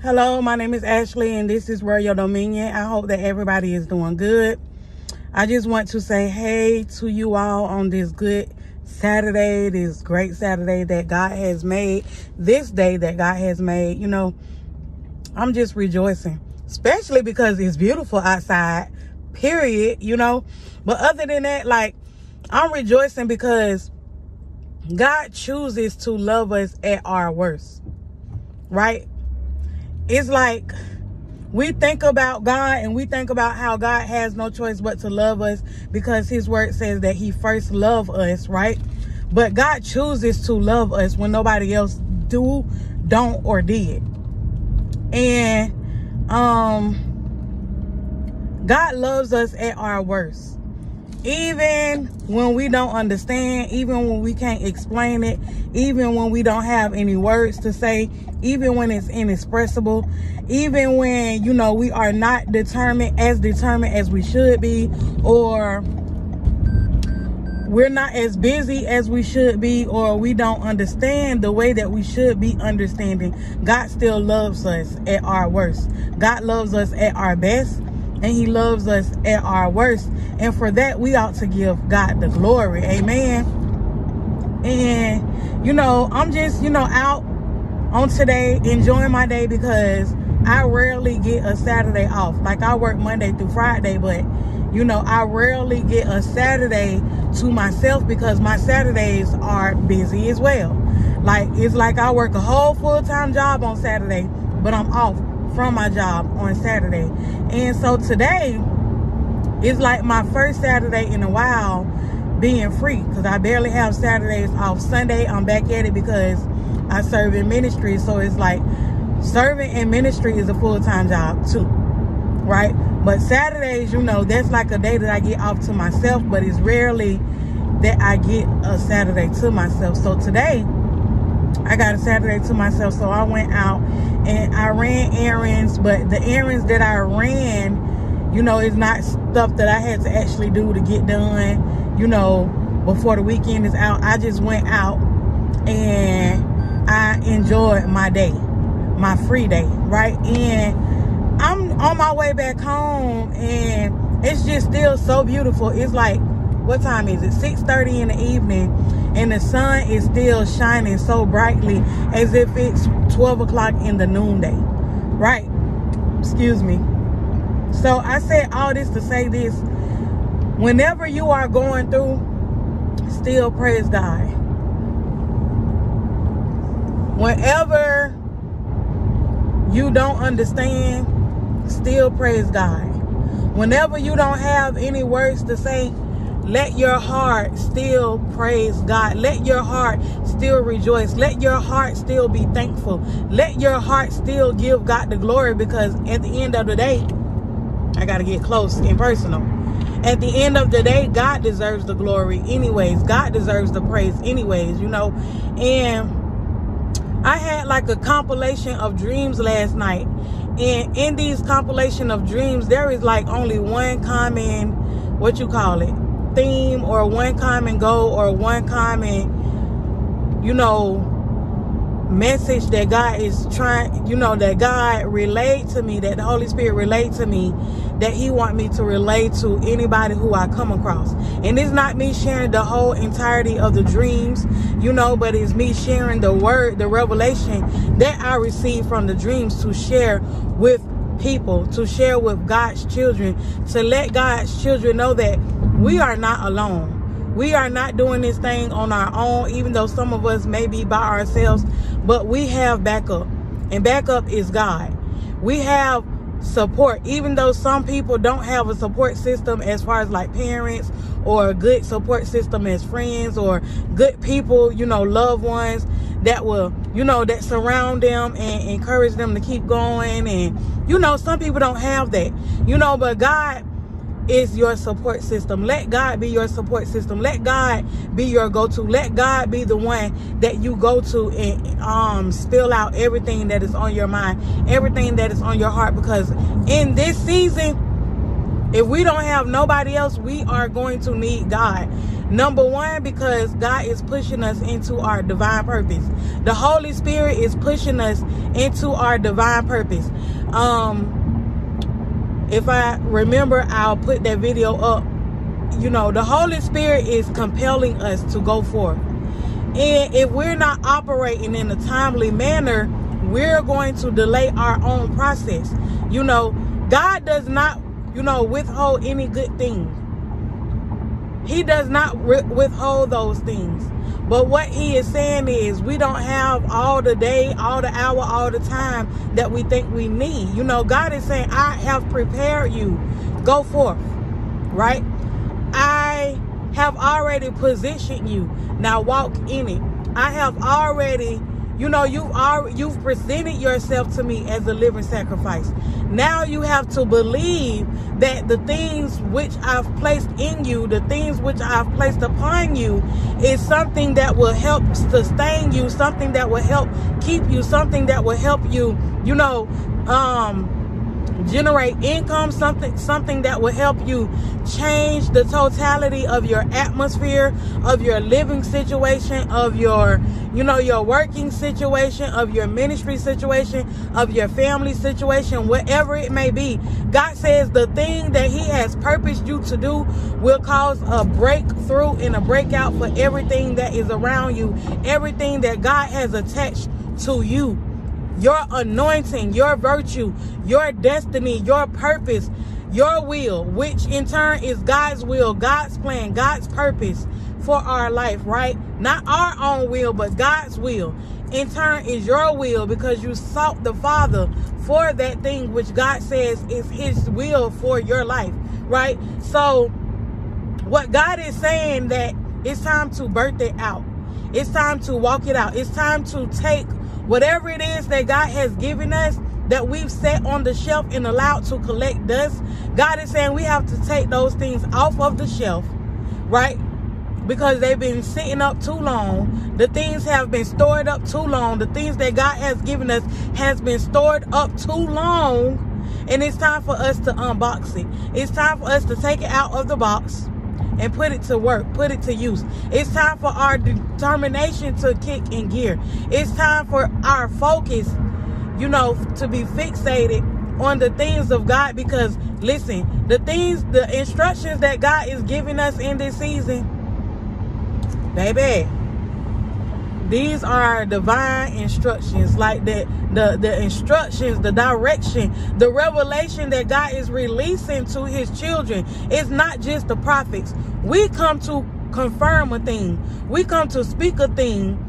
Hello, my name is Ashley, and this is Royal Dominion. I hope that everybody is doing good. I just want to say hey to you all on this good Saturday, this great Saturday that God has made, this day that God has made. You know, I'm just rejoicing, especially because it's beautiful outside, period, you know. But other than that, like, I'm rejoicing because God chooses to love us at our worst, right? It's like we think about God and we think about how God has no choice but to love us because his word says that he first loved us, right? But God chooses to love us when nobody else do, don't, or did. And um God loves us at our worst even when we don't understand, even when we can't explain it, even when we don't have any words to say, even when it's inexpressible, even when, you know, we are not determined as determined as we should be, or we're not as busy as we should be, or we don't understand the way that we should be understanding. God still loves us at our worst. God loves us at our best and he loves us at our worst. And for that, we ought to give God the glory. Amen. And, you know, I'm just, you know, out on today enjoying my day because I rarely get a Saturday off. Like I work Monday through Friday, but you know, I rarely get a Saturday to myself because my Saturdays are busy as well. Like it's like I work a whole full-time job on Saturday, but I'm off from my job on Saturday. And so today is like my first Saturday in a while being free because I barely have Saturdays off. Sunday, I'm back at it because I serve in ministry. So it's like serving in ministry is a full-time job too, right? But Saturdays, you know, that's like a day that I get off to myself, but it's rarely that I get a Saturday to myself. So today, I got a Saturday to myself. So I went out and I ran errands, but the errands that I ran, you know, is not stuff that I had to actually do to get done, you know, before the weekend is out. I just went out and I enjoyed my day, my free day, right? And I'm on my way back home and it's just still so beautiful. It's like, what time is it? 6.30 in the evening and the sun is still shining so brightly as if it's 12 o'clock in the noonday. Right? Excuse me. So i said all this to say this. Whenever you are going through still praise god. Whenever you don't understand still praise god. Whenever you don't have any words to say let your heart still praise God. Let your heart still rejoice. Let your heart still be thankful. Let your heart still give God the glory because at the end of the day, I got to get close and personal. At the end of the day, God deserves the glory anyways. God deserves the praise anyways, you know. And I had like a compilation of dreams last night. And in these compilation of dreams, there is like only one common, what you call it, theme or one common goal or one common, you know, message that God is trying, you know, that God relayed to me, that the Holy Spirit relayed to me, that He want me to relate to anybody who I come across. And it's not me sharing the whole entirety of the dreams, you know, but it's me sharing the word, the revelation that I received from the dreams to share with people, to share with God's children, to let God's children know that we are not alone. We are not doing this thing on our own, even though some of us may be by ourselves, but we have backup. And backup is God. We have support, even though some people don't have a support system as far as like parents or a good support system as friends or good people, you know, loved ones that will, you know, that surround them and encourage them to keep going. And, you know, some people don't have that, you know, but God is your support system. Let God be your support system. Let God be your go-to. Let God be the one that you go to and um, spill out everything that is on your mind, everything that is on your heart. Because in this season, If we don't have nobody else, we are going to need God. Number one, because God is pushing us into our divine purpose. The Holy Spirit is pushing us into our divine purpose. Um, if I remember, I'll put that video up. You know, the Holy Spirit is compelling us to go forth. And if we're not operating in a timely manner, we're going to delay our own process. You know, God does not, you know, withhold any good thing. He does not withhold those things. But what he is saying is we don't have all the day, all the hour, all the time that we think we need. You know, God is saying, I have prepared you. Go forth. Right? I have already positioned you. Now walk in it. I have already you know, you've already, you've presented yourself to me as a living sacrifice. Now you have to believe that the things which I've placed in you, the things which I've placed upon you, is something that will help sustain you, something that will help keep you, something that will help you, you know, um, generate income, something something that will help you change the totality of your atmosphere, of your living situation, of your, you know, your working situation, of your ministry situation, of your family situation, whatever it may be. God says the thing that He has purposed you to do will cause a breakthrough and a breakout for everything that is around you, everything that God has attached to you your anointing, your virtue, your destiny, your purpose, your will, which in turn is God's will, God's plan, God's purpose for our life, right? Not our own will, but God's will. In turn is your will because you sought the Father for that thing which God says is his will for your life, right? So what God is saying that it's time to birth it out. It's time to walk it out. It's time to take Whatever it is that God has given us that we've set on the shelf and allowed to collect dust, God is saying we have to take those things off of the shelf, right? Because they've been sitting up too long. The things have been stored up too long. The things that God has given us has been stored up too long. And it's time for us to unbox it. It's time for us to take it out of the box and put it to work, put it to use. It's time for our determination to kick in gear. It's time for our focus, you know, to be fixated on the things of God because listen, the things, the instructions that God is giving us in this season, baby, these are divine instructions like that the the instructions the direction the revelation that god is releasing to his children. It's not just the prophets. We come to confirm a thing. We come to speak a thing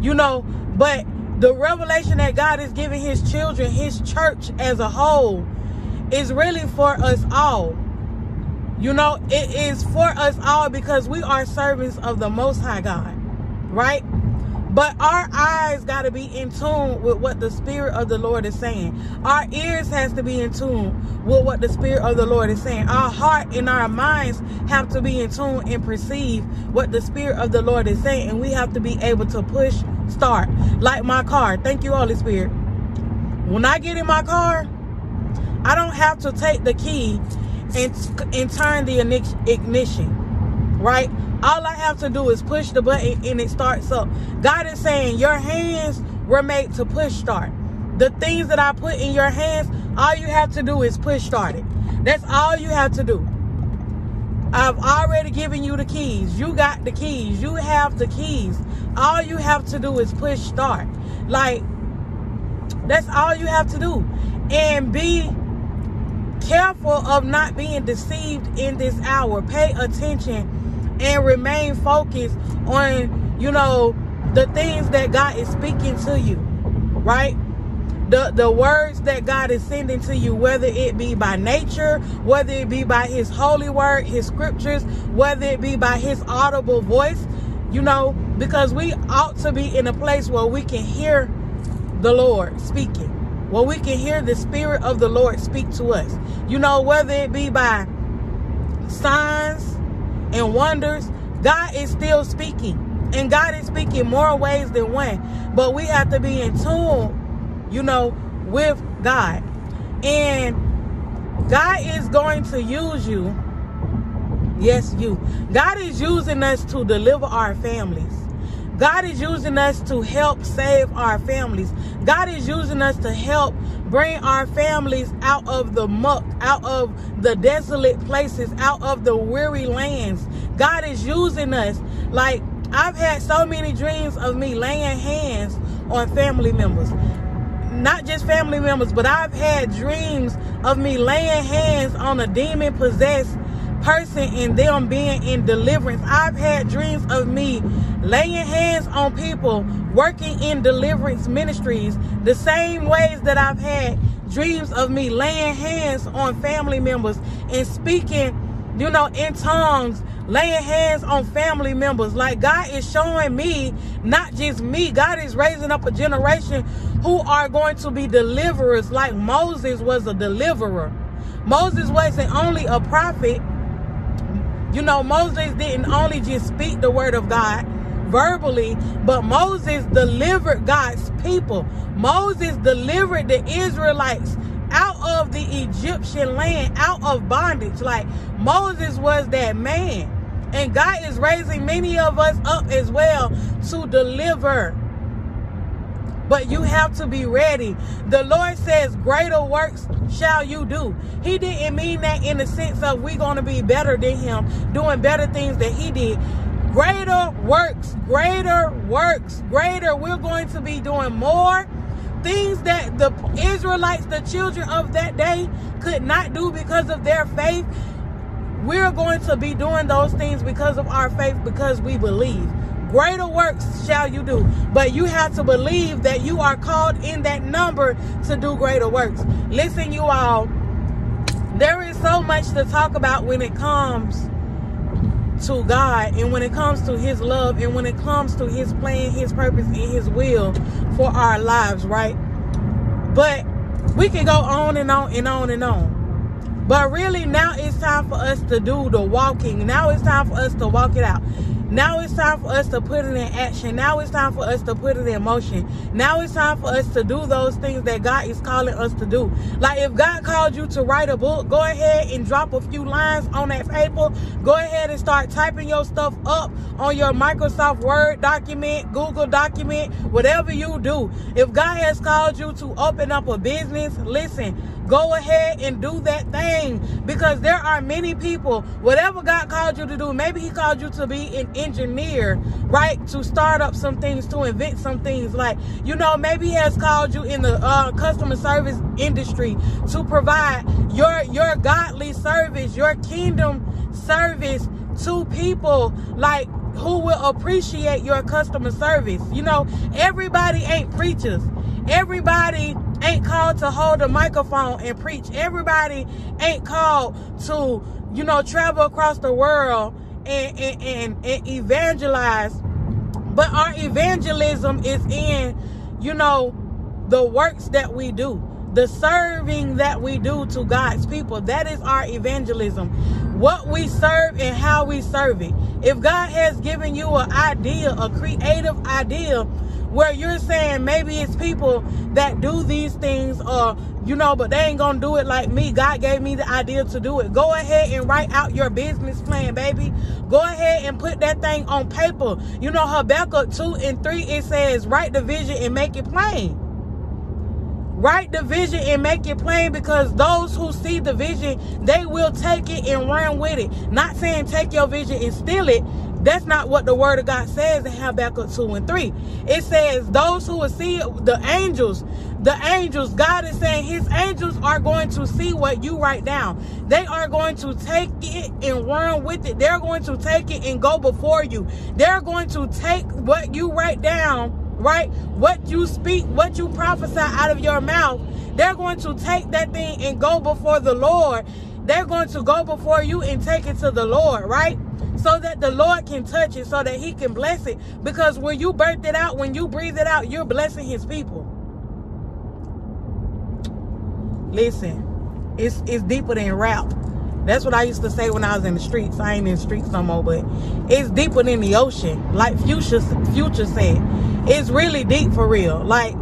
you know but the revelation that god is giving his children his church as a whole is really for us all. You know it is for us all because we are servants of the most high god right but our eyes got to be in tune with what the Spirit of the Lord is saying. Our ears has to be in tune with what the Spirit of the Lord is saying. Our heart and our minds have to be in tune and perceive what the Spirit of the Lord is saying. And we have to be able to push start. Like my car. Thank you, Holy Spirit. When I get in my car, I don't have to take the key and, and turn the ignition. Right? All I have to do is push the button and it starts up. God is saying your hands were made to push start. The things that I put in your hands, all you have to do is push start it. That's all you have to do. I've already given you the keys. You got the keys. You have the keys. All you have to do is push start. Like, that's all you have to do. And be careful of not being deceived in this hour. Pay attention and remain focused on, you know, the things that God is speaking to you, right? The, the words that God is sending to you, whether it be by nature, whether it be by his holy word, his scriptures, whether it be by his audible voice, you know, because we ought to be in a place where we can hear the Lord speaking, where we can hear the Spirit of the Lord speak to us. You know, whether it be by signs, and wonders, God is still speaking. And God is speaking more ways than one. But we have to be in tune, you know, with God. And God is going to use you. Yes, you. God is using us to deliver our families. God is using us to help save our families. God is using us to help bring our families out of the muck, out of the desolate places, out of the weary lands. God is using us. Like, I've had so many dreams of me laying hands on family members. Not just family members, but I've had dreams of me laying hands on a demon possessed person and them being in deliverance. I've had dreams of me laying hands on people working in deliverance ministries the same ways that I've had dreams of me laying hands on family members and speaking, you know, in tongues, laying hands on family members. Like God is showing me, not just me, God is raising up a generation who are going to be deliverers, like Moses was a deliverer. Moses wasn't only a prophet, you know, Moses didn't only just speak the word of God verbally, but Moses delivered God's people. Moses delivered the Israelites out of the Egyptian land, out of bondage. Like Moses was that man. And God is raising many of us up as well to deliver but you have to be ready. The Lord says, Greater works shall you do. He didn't mean that in the sense of we're going to be better than Him, doing better things that He did. Greater works, greater works, greater. We're going to be doing more things that the Israelites, the children of that day, could not do because of their faith. We're going to be doing those things because of our faith, because we believe. Greater works shall you do. But you have to believe that you are called in that number to do greater works. Listen, you all, there is so much to talk about when it comes to God and when it comes to His love and when it comes to His plan, His purpose, and His will for our lives, right? But we can go on and on and on and on. But really, now it's time for us to do the walking. Now it's time for us to walk it out. Now it's time for us to put it in action. Now it's time for us to put it in motion. Now it's time for us to do those things that God is calling us to do. Like if God called you to write a book, go ahead and drop a few lines on that paper. Go ahead and start typing your stuff up on your Microsoft Word document, Google document, whatever you do. If God has called you to open up a business, listen, Go ahead and do that thing because there are many people, whatever God called you to do, maybe He called you to be an engineer, right? To start up some things, to invent some things. Like, you know, maybe He has called you in the uh, customer service industry to provide your, your godly service, your kingdom service to people like who will appreciate your customer service. You know, everybody ain't preachers. Everybody ain't called to hold a microphone and preach. Everybody ain't called to, you know, travel across the world and, and, and, and evangelize. But our evangelism is in, you know, the works that we do the serving that we do to God's people. That is our evangelism. What we serve and how we serve it. If God has given you an idea, a creative idea, where you're saying maybe it's people that do these things or you know but they ain't gonna do it like me. God gave me the idea to do it. Go ahead and write out your business plan baby. Go ahead and put that thing on paper. You know habakkuk 2 and 3 it says write the vision and make it plain. Write the vision and make it plain because those who see the vision they will take it and run with it. Not saying take your vision and steal it that's not what the word of God says in Habakkuk 2 and 3. It says those who will see the angels, the angels, God is saying his angels are going to see what you write down. They are going to take it and run with it. They're going to take it and go before you. They're going to take what you write down, right? What you speak, what you prophesy out of your mouth. They're going to take that thing and go before the Lord. They're going to go before you and take it to the Lord, right? So that the Lord can touch it, so that he can bless it. Because when you birth it out, when you breathe it out, you're blessing his people. Listen, it's it's deeper than rap. That's what I used to say when I was in the streets. I ain't in the streets no more, but it's deeper than the ocean. Like Future, Future said. It's really deep for real. Like,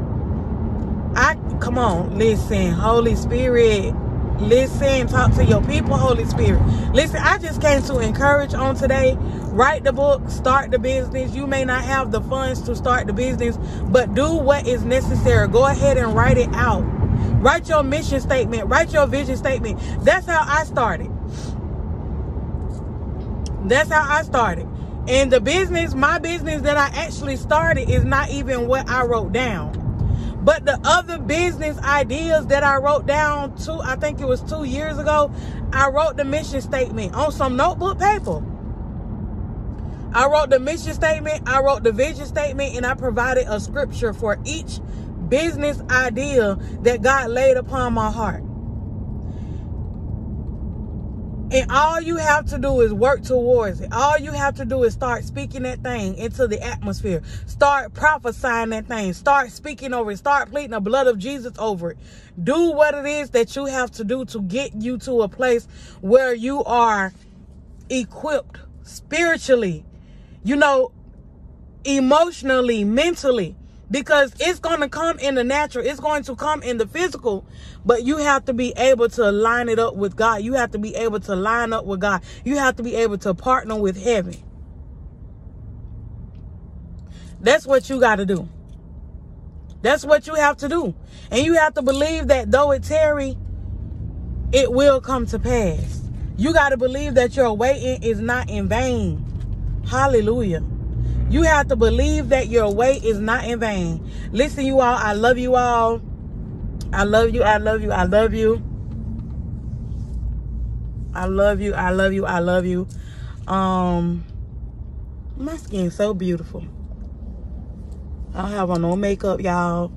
I, come on, listen, Holy Spirit, Listen, talk to your people, Holy Spirit. Listen, I just came to encourage on today. Write the book, start the business. You may not have the funds to start the business, but do what is necessary. Go ahead and write it out. Write your mission statement, write your vision statement. That's how I started. That's how I started. And the business, my business that I actually started is not even what I wrote down. But the other business ideas that I wrote down two, I think it was two years ago, I wrote the mission statement on some notebook paper. I wrote the mission statement, I wrote the vision statement, and I provided a scripture for each business idea that God laid upon my heart. And all you have to do is work towards it. All you have to do is start speaking that thing into the atmosphere. Start prophesying that thing. Start speaking over it. Start pleading the blood of Jesus over it. Do what it is that you have to do to get you to a place where you are equipped spiritually, you know, emotionally, mentally because it's going to come in the natural it's going to come in the physical but you have to be able to line it up with god. You have to be able to line up with god. You have to be able to partner with heaven. That's what you got to do. That's what you have to do. And you have to believe that though it tarry it will come to pass. You got to believe that your waiting is not in vain. Hallelujah you have to believe that your wait is not in vain. Listen, you all, I love you all. I love you, I love you, I love you. I love you, I love you, I love you. Um, my skin's so beautiful. I don't have on no makeup, y'all.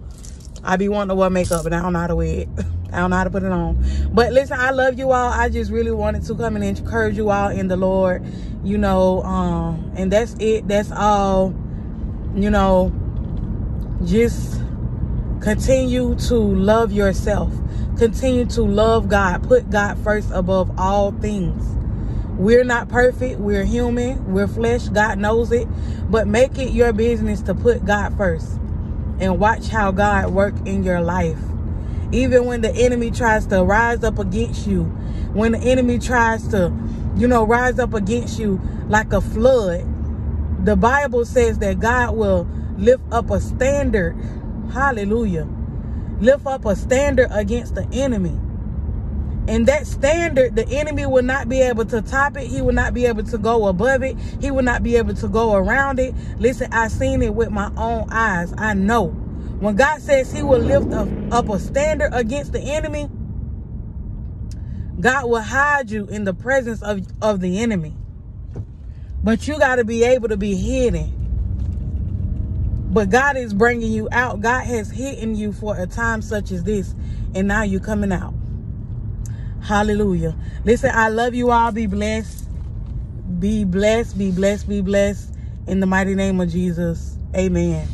I be wanting to wear makeup, but I don't know how to wear it. I don't know how to put it on. But listen, I love you all. I just really wanted to come and encourage you all in the Lord you know um and that's it. That's all you know just continue to love yourself. Continue to love god. Put god first above all things. We're not perfect. We're human. We're flesh. God knows it. But make it your business to put god first and watch how god work in your life. Even when the enemy tries to rise up against you when the enemy tries to you know, rise up against you like a flood. The Bible says that God will lift up a standard. Hallelujah. Lift up a standard against the enemy. And that standard, the enemy will not be able to top it. He will not be able to go above it. He will not be able to go around it. Listen, I seen it with my own eyes. I know. When God says he will lift up a standard against the enemy, God will hide you in the presence of, of the enemy. But you got to be able to be hidden. But God is bringing you out. God has hidden you for a time such as this. And now you're coming out. Hallelujah. Listen, I love you all. Be blessed. Be blessed. Be blessed. Be blessed. In the mighty name of Jesus. Amen.